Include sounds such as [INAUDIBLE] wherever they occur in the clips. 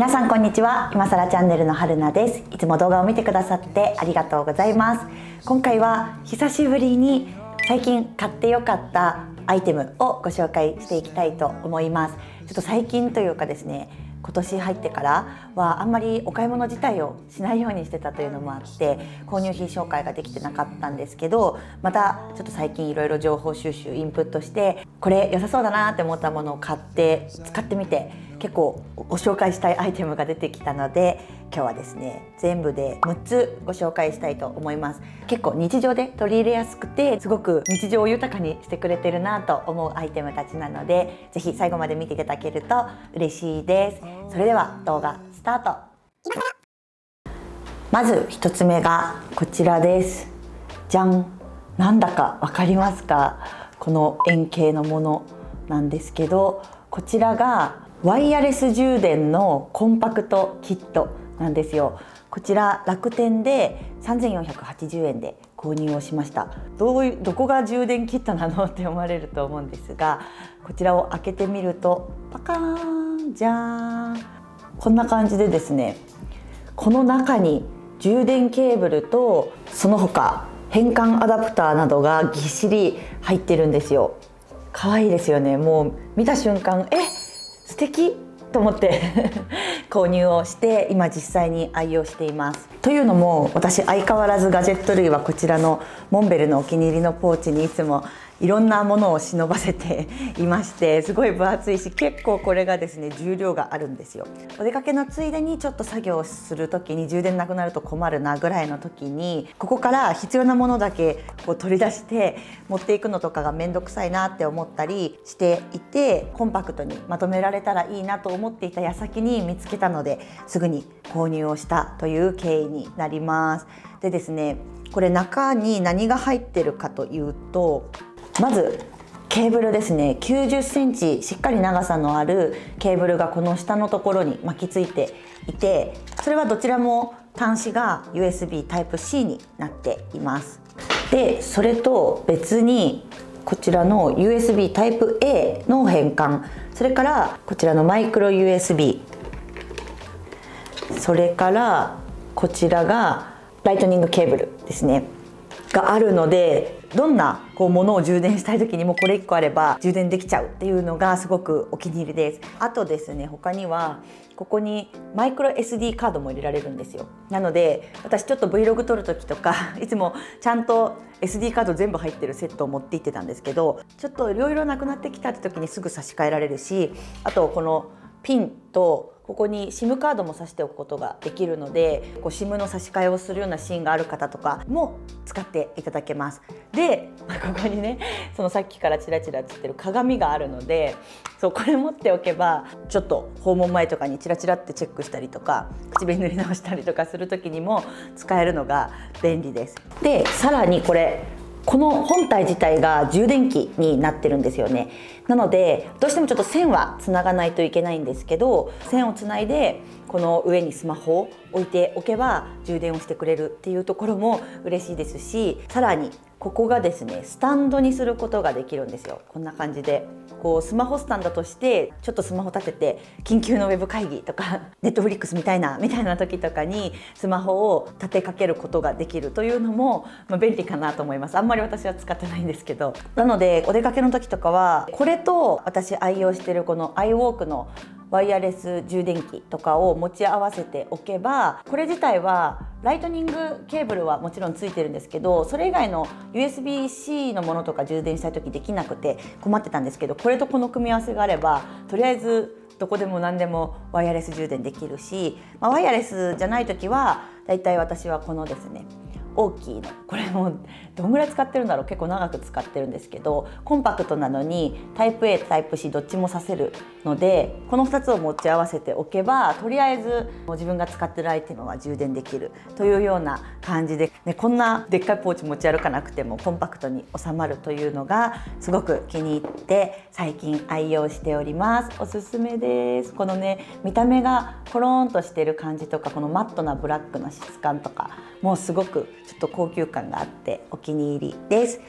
皆さんこんにちは。今更チャンネルの春菜です。いつも動画を見てくださってありがとうございます。今回は久しぶりに最近買ってよかったアイテムをご紹介していきたいと思います。ちょっと最近というかですね今年入ってからはあんまりお買い物自体をしないようにしてたというのもあって購入品紹介ができてなかったんですけどまたちょっと最近いろいろ情報収集インプットしてこれ良さそうだなって思ったものを買って使ってみて結構ご紹介したいアイテムが出てきたので今日はですね全部で6つご紹介したいと思います。結構日常で取り入れやすくてすごく日常を豊かにしてくれてるなと思うアイテムたちなので是非最後まで見ていただけると嬉しいです。それでは動画スタート。まず1つ目がこちらです。じゃん。なんだか分かりますか？この円形のものなんですけどこちらがワイヤレス充電のコンパクトキットなんですよ。こちら楽天で3480円で購入をしました。どういうどこが充電キットなのって思われると思うんですがこちらを開けてみるとパカーンじゃーん。こんな感じでですねこの中に充電ケーブルとその他変換アダプターなどがぎっしり入ってるんですよ。可愛いですよね。もう見た瞬間え素敵と思って [LAUGHS] 購入をして今実際に愛用しています。というのも私相変わらずガジェット類はこちらのモンベルのお気に入りのポーチにいつもいろんなものを忍ばせて [LAUGHS] いましてすごい分厚いし結構これがですね重量があるんですよ。お出かけのついでにちょっと作業する時に充電なくなると困るなぐらいの時にここから必要なものだけこう取り出して持っていくのとかが面倒くさいなって思ったりしていてコンパクトにまとめられたらいいなと思っていた矢先に見つけたのですぐに購入をしたという経緯になります。でですねこれ中に何が入ってるかというとまずケーブルですね。90センチしっかり長さのあるケーブルがこの下のところに巻きついていてそれはどちらも端子が USB Type-C になっています。でそれと別にこちらの USB Type-A の変換それからこちらのマイクロ USB それからこちらがライトニングケーブルですね。があるのでどんなこうものを充電したい時にもこれ1個あれば充電できちゃうっていうのがすごくお気に入りです。あとですね他にはここにマイクロ SD カードも入れられるんですよ。なので私ちょっと Vlog 撮る時とか [LAUGHS] いつもちゃんと SD カード全部入ってるセットを持って行ってたんですけどちょっといろいろなくなってきたって時にすぐ差し替えられるしあとこのピンとここに SIM カードも挿しておくことができるのでこう SIM の差し替えをするようなシーンがある方とかも使っていただけます。で、ここにねそのさっきからチラチラつってる鏡があるのでそうこれ持っておけばちょっと訪問前とかにチラチラってチェックしたりとか口紅塗り直したりとかする時にも使えるのが便利です。でさらにこれこの本体自体が充電器になってるんですよね。なのでどうしてもちょっと線はつながないといけないんですけど線をつないでこの上にスマホを置いておけば充電をしてくれるっていうところも嬉しいですしさらにここがですねスタンドにすることができるんですよ。こんな感じで。こうスマホスタンドとしてちょっとスマホ立てて緊急のウェブ会議とか [LAUGHS] ネットフリックスみたいなみたいな時とかにスマホを立てかけることができるというのも、まあ、便利かなと思います。あんまり私は使ってないんですけど。なのでお出かけの時とかはこれと私愛用してるこの iWalk のワイヤレス充電器とかを持ち合わせておけばこれ自体はライトニングケーブルはもちろんついてるんですけどそれ以外の USB-C のものとか充電したい時できなくて困ってたんですけどこれとこの組み合わせがあればとりあえずどこでも何でもワイヤレス充電できるし、まあ、ワイヤレスじゃない時はだいたい私はこのですね大きいの。これもどんぐらい使ってるんだろう。結構長く使ってるんですけどコンパクトなのにタイプ A タイプ C どっちもさせるのでこの2つを持ち合わせておけばとりあえず自分が使ってるアイテムは充電できる。というような感じで、ね、こんなでっかいポーチ持ち歩かなくてもコンパクトに収まるというのがすごく気に入って最近愛用しております。おすすめです。このね見た目がコロンとしてる感じとかこのマットなブラックな質感とかもうすごくちょっと高級感があってお気に入りです。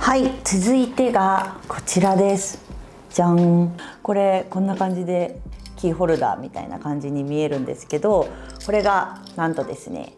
はい続いてがこちらです。じゃん。これこんな感じでキーホルダーみたいな感じに見えるんですけどこれがなんとですね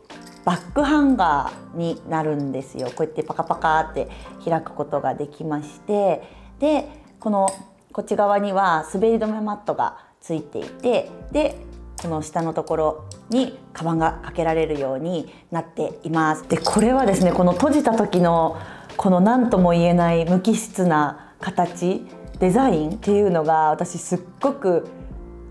バックハンガーになるんですよ。こうやってパカパカって開くことができましてでこのこっち側には滑り止めマットがついていてでこの下のところにカバンがかけられるようになっています。でこれはですねこの閉じた時のこの何とも言えない無機質な形デザインっていうのが私すっごく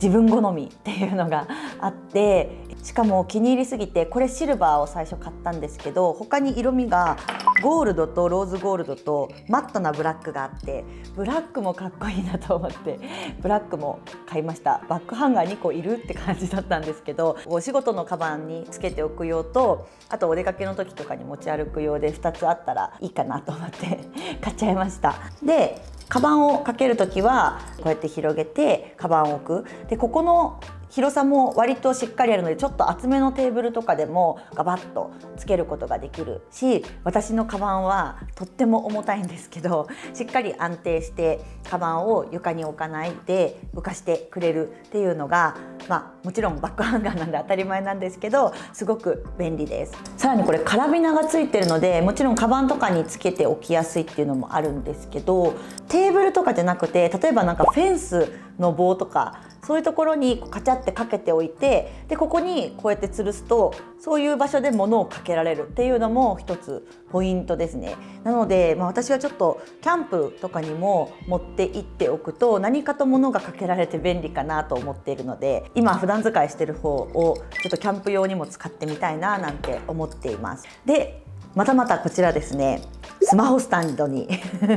自分好みっていうのがあってしかも気に入りすぎてこれシルバーを最初買ったんですけど他に色味がゴールドとローズゴールドとマットなブラックがあってブラックもかっこいいなと思ってブラックも買いました。バックハンガー2個いるって感じだったんですけどお仕事のカバンにつけておく用とあとお出かけの時とかに持ち歩く用で2つあったらいいかなと思って [LAUGHS] 買っちゃいました。でカバンをかける時はこうやって広げてカバンを置く。でここの広さも割としっかりあるのでちょっと厚めのテーブルとかでもガバッとつけることができるし私のカバンはとっても重たいんですけど [LAUGHS] しっかり安定してカバンを床に置かないで浮かしてくれるっていうのが、まあ、もちろんバックハンガーなんで当たり前なんですけどすごく便利です。さらにこれカラビナがついてるのでもちろんカバンとかにつけておきやすいっていうのもあるんですけどテーブルとかじゃなくて例えばなんかフェンスの棒とかそういうところにカチャってかけておいてでここにこうやって吊るすとそういう場所で物をかけられるっていうのも一つポイントですね。なので、まあ、私はちょっとキャンプとかにも持って行っておくと何かと物がかけられて便利かなと思っているので今普段使いしてる方をちょっとキャンプ用にも使ってみたいななんて思っています。でまたまたこちらですね。スマホスタンドに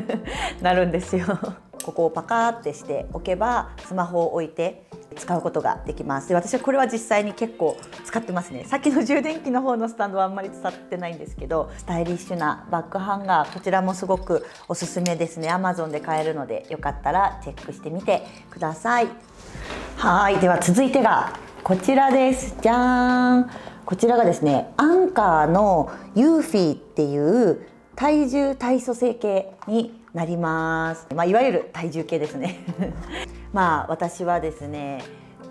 [LAUGHS] なるんですよ。ここをパカーってしておけばスマホを置いて使うことができます。で私はこれは実際に結構使ってますね。さっきの充電器の方のスタンドはあんまり使ってないんですけどスタイリッシュなバッグハンガーこちらもすごくおすすめですね。Amazon で買えるのでよかったらチェックしてみてください。はい。では続いてがこちらです。じゃーん。こちらがですねアンカーのユーフィーっていう体重体組成計になります、まあ、いわゆる体重計ですね。[LAUGHS] まあ私はですね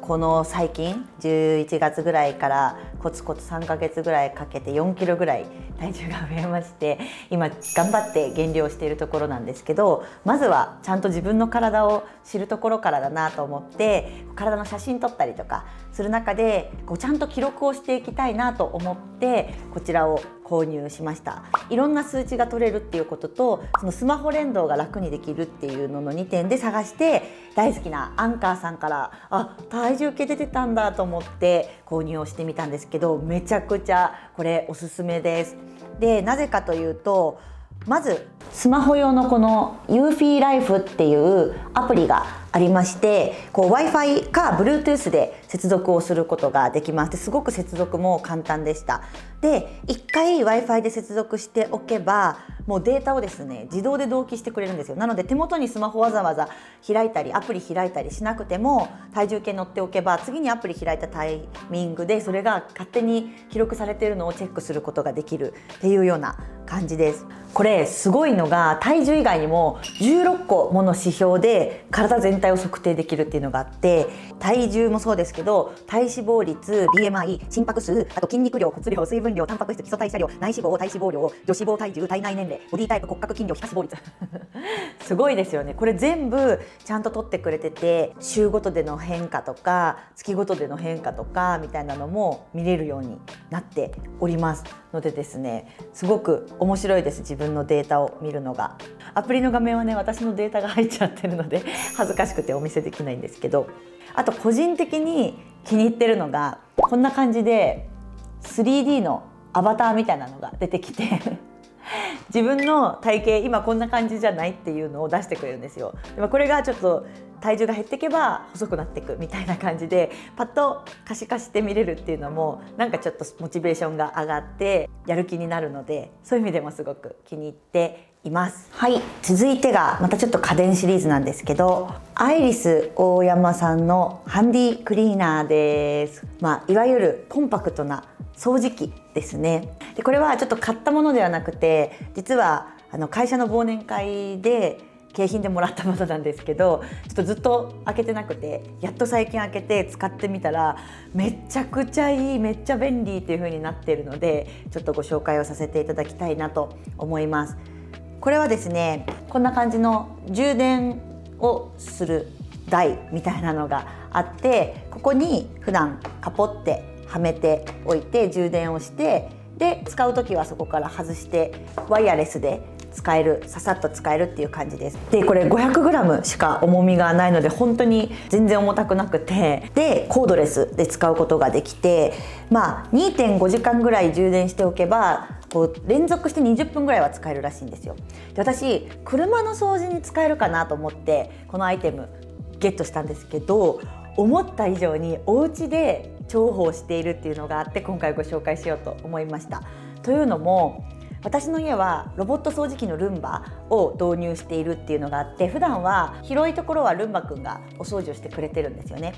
この最近11月ぐらいからコツコツ3ヶ月ぐらいかけて4キロぐらい体重が増えまして今頑張って減量しているところなんですけどまずはちゃんと自分の体を知るところからだなと思って体の写真撮ったりとかする中でこうちゃんと記録をしていきたいなと思ってこちらを購入しました。いろんな数値が取れるっていうこととそのスマホ連動が楽にできるっていうのの2点で探して大好きなアンカーさんからあ体重計出てたんだと思って購入をしてみたんですけどめちゃくちゃこれおすすめです。でなぜかというとまずスマホ用のこの Ufi Life っていうアプリがありまして w i f i か Bluetooth で接続をすることができます。すごく接続も簡単でした。で1回 w i f i で接続しておけばもうデータをですね自動で同期してくれるんですよ。なので手元にスマホわざわざ開いたりアプリ開いたりしなくても体重計乗っておけば次にアプリ開いたタイミングでそれが勝手に記録されているのをチェックすることができるっていうような感じです。これすごいのが体重以外にも16個もの指標で体全体を測定できるっていうのがあって体重もそうですけど体脂肪率 BMI 心拍数あと筋肉量骨量水分量タンパク質基礎代謝量内脂肪体脂肪量女子肪体重体内年齢ボディタイプ骨格筋量皮下脂肪率すごいですよね。これ全部ちゃんと取ってくれてて週ごとでの変化とか月ごとでの変化とかみたいなのも見れるようになっております。のでですねすごく面白いです自分のデータを見るのが。アプリの画面はね私のデータが入っちゃってるので [LAUGHS] 恥ずかしくてお見せできないんですけど。あと個人的に気に入ってるのがこんな感じで 3D のアバターみたいなのが出てきて。自分の体型今こんな感じじゃないっていうのを出してくれるんですよ。でもこれがちょっと体重が減っていけば細くなっていくみたいな感じでパッと可視化して見れるっていうのもなんかちょっとモチベーションが上がってやる気になるのでそういう意味でもすごく気に入っています。はい。続いてがまたちょっと家電シリーズなんですけどアイリス大山さんのハンディクリーナーです。まあいわゆるコンパクトな掃除機ですね。でこれはちょっと買ったものではなくて実はあの会社の忘年会で景品でもらったものなんですけどちょっとずっと開けてなくてやっと最近開けて使ってみたらめちゃくちゃいいめっちゃ便利っていう風になっているのでちょっとご紹介をさせていただきたいなと思います。これはですねこんな感じの充電をする台みたいなのがあってここに普段カポってはめておいて充電をしてで使う時はそこから外してワイヤレスで使えるささっと使えるっていう感じです。でこれ 500g しか重みがないので本当に全然重たくなくてでコードレスで使うことができてまあ2.5時間ぐらい充電しておけばこう連続して20分ぐらいは使えるらしいんですよ。で私車の掃除に使えるかなと思ってこのアイテムゲットしたんですけど思った以上にお家で重宝しているっていうのがあって今回ご紹介しようと思いました。というのも私の家はロボット掃除機のルンバを導入しているっていうのがあって普段は広いところはルンバくんがお掃除をしてくれてるんですよね。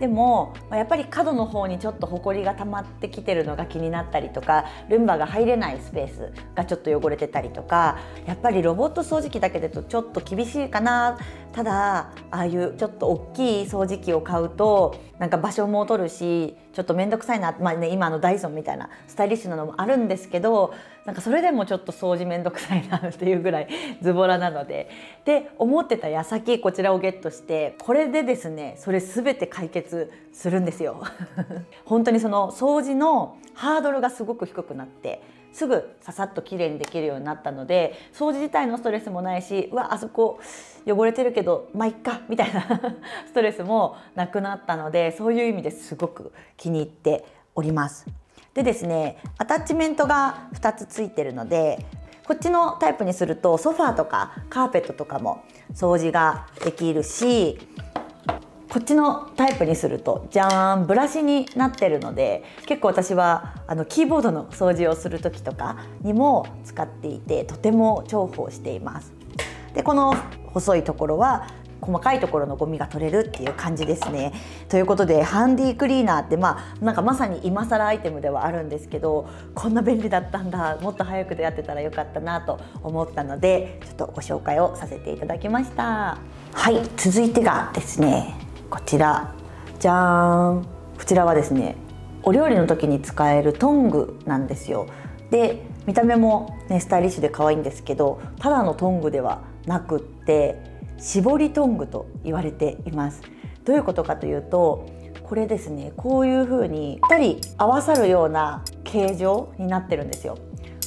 でもやっぱり角の方にちょっとホコリが溜まってきてるのが気になったりとかルンバが入れないスペースがちょっと汚れてたりとかやっぱりロボット掃除機だけだとちょっと厳しいかな。ただああいうちょっと大きい掃除機を買うとなんか場所も取るしちょっと面倒くさいな、まあね、今のダイソンみたいなスタイリッシュなのもあるんですけどなんかそれでもちょっと掃除面倒くさいなっていうぐらい [LAUGHS] ズボラなのでで思ってた矢先こちらをゲットしてこれでですねそれ全て解決するんですよ。[LAUGHS] 本当にその掃除のハードルがすごく低くなってすぐささっときれいにできるようになったので掃除自体のストレスもないしうわあそこ汚れてるけどまあいっかみたいな [LAUGHS] ストレスもなくなったのでそういう意味ですごく気に入っております。でですねアタッチメントが2つついてるのでこっちのタイプにするとソファーとかカーペットとかも掃除ができるしこっちのタイプにするとじゃーんブラシになってるので結構私はあのキーボードの掃除をする時とかにも使っていてとても重宝しています。でこの細いところは細かいところのゴミが取れるっていう感じですね。ということでハンディクリーナーってまあなんかまさに今更アイテムではあるんですけどこんな便利だったんだもっと早く出会ってたらよかったなと思ったのでちょっとご紹介をさせていただきました。はい続いてがですねこちら。じゃーん。こちらはですねお料理の時に使えるトングなんですよ。で見た目もねスタイリッシュで可愛いんですけどただのトングではなくって絞りトングと言われています。どういうことかというとこれですねこういう風に2人合わさるような形状になってるんですよ。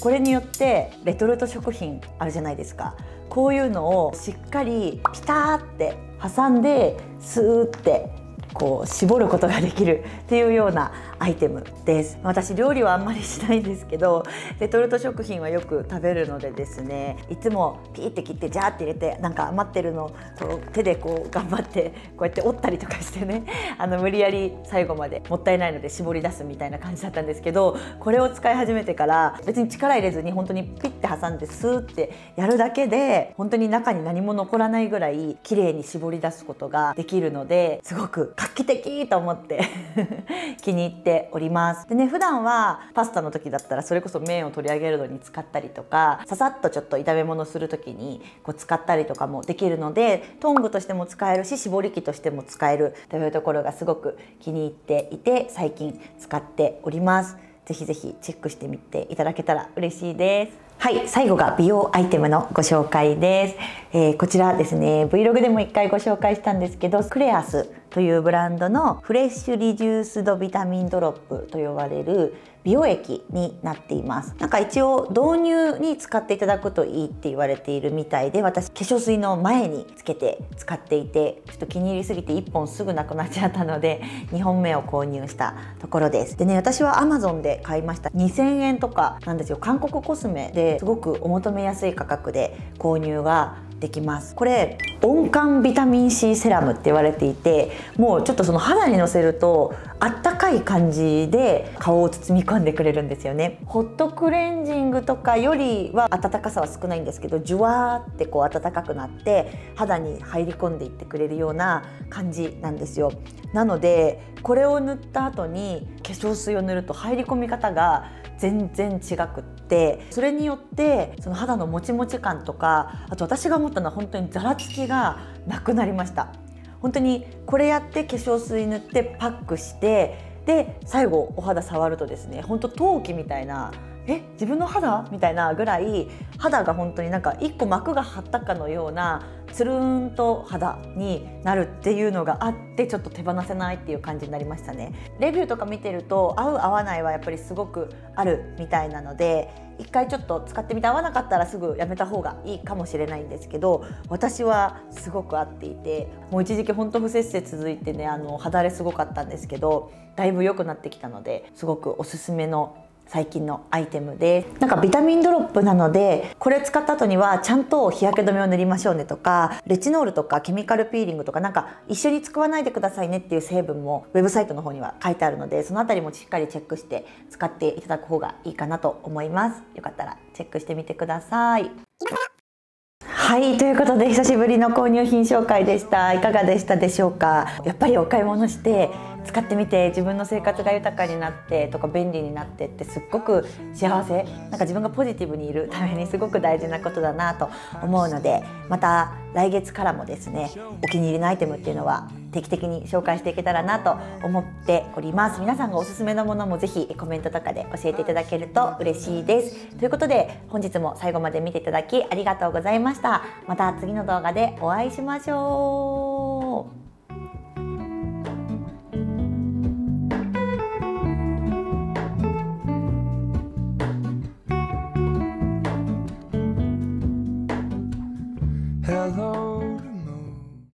これによってレトルト食品あるじゃないですか。こういうのをしっかりピターって挟んでスーってこう絞ることができるっていうようなアイテムです。私料理はあんまりしないんですけどレトルト食品はよく食べるのでですねいつもピーって切ってジャーって入れてなんか余ってるのをこう手でこう頑張ってこうやって折ったりとかしてね [LAUGHS] あの無理やり最後までもったいないので絞り出すみたいな感じだったんですけどこれを使い始めてから別に力入れずに本当にピッて挟んでスーってやるだけで本当に中に何も残らないぐらい綺麗に絞り出すことができるのですごく画期的と思って [LAUGHS] 気に入っております。でね普段はパスタの時だったらそれこそ麺を取り上げるのに使ったりとかささっとちょっと炒め物する時にこう使ったりとかもできるのでトングとしても使えるし絞り器としても使える。というところがすごく気に入っていて最近使っております。ぜひぜひチェックしてみていただけたら嬉しいです。はい最後が美容アイテムのご紹介です、えー、こちらですね Vlog でも一回ご紹介したんですけどクレアスというブランドのフレッシュリデュースドビタミンドロップと呼ばれる美容液になっています。なんか一応導入に使っていただくといいって言われているみたいで私化粧水の前につけて使っていてちょっと気に入りすぎて1本すぐなくなっちゃったので [LAUGHS] 2本目を購入したところです。でね私は Amazon で買いました。2000円とかなんですよ。韓国コスメですごくお求めやすい価格で購入ができます。これ温感ビタミン C セラムって言われていてもうちょっとその肌にのせるとあったかい感じで顔を包み込んでくれるんですよね。ホットクレンジングとかよりは暖かさは少ないんですけどジュワーってこう暖かくなって肌に入り込んでいってくれるような感じなんですよ。なのでこれを塗った後に化粧水を塗ると入り込み方が全然違くってってそれによってその肌のもちもち感とかあと私が思ったのは本当にざらつきがなくなりました。本当にこれやって化粧水塗ってパックしてで最後お肌触るとですねほんと陶器みたいなえ自分の肌？みたいなぐらい肌が本当になんか一個膜が張ったかのようなつるんと肌になるっていうのがあってちょっと手放せないっていう感じになりましたね。レビューとか見てると合う合わないはやっぱりすごくあるみたいなので一回ちょっと使ってみて合わなかったらすぐやめた方がいいかもしれないんですけど私はすごく合っていてもう一時期ほんと不摂生続いてねあの肌荒れすごかったんですけどだいぶ良くなってきたのですごくおすすめの最近のアイテムです。なんかビタミンドロップなのでこれ使った後にはちゃんと日焼け止めを塗りましょうねとかレチノールとかケミカルピーリングとかなんか一緒に使わないでくださいねっていう成分もウェブサイトの方には書いてあるのでそのあたりもしっかりチェックして使っていただく方がいいかなと思います。よかったらチェックしてみてください。はいということで久しぶりの購入品紹介でした。いかがでしたでしょうか？やっぱりお買い物して使ってみて自分の生活が豊かになってとか便利になってってすっごく幸せ。なんか自分がポジティブにいるためにすごく大事なことだなと思うのでまた来月からもですねお気に入りのアイテムっていうのは定期的に紹介していけたらなと思っております。皆さんがおすすめのものもぜひコメントとかで教えていただけると嬉しいです。ということで本日も最後まで見ていただきありがとうございました。また次の動画でお会いしましょう。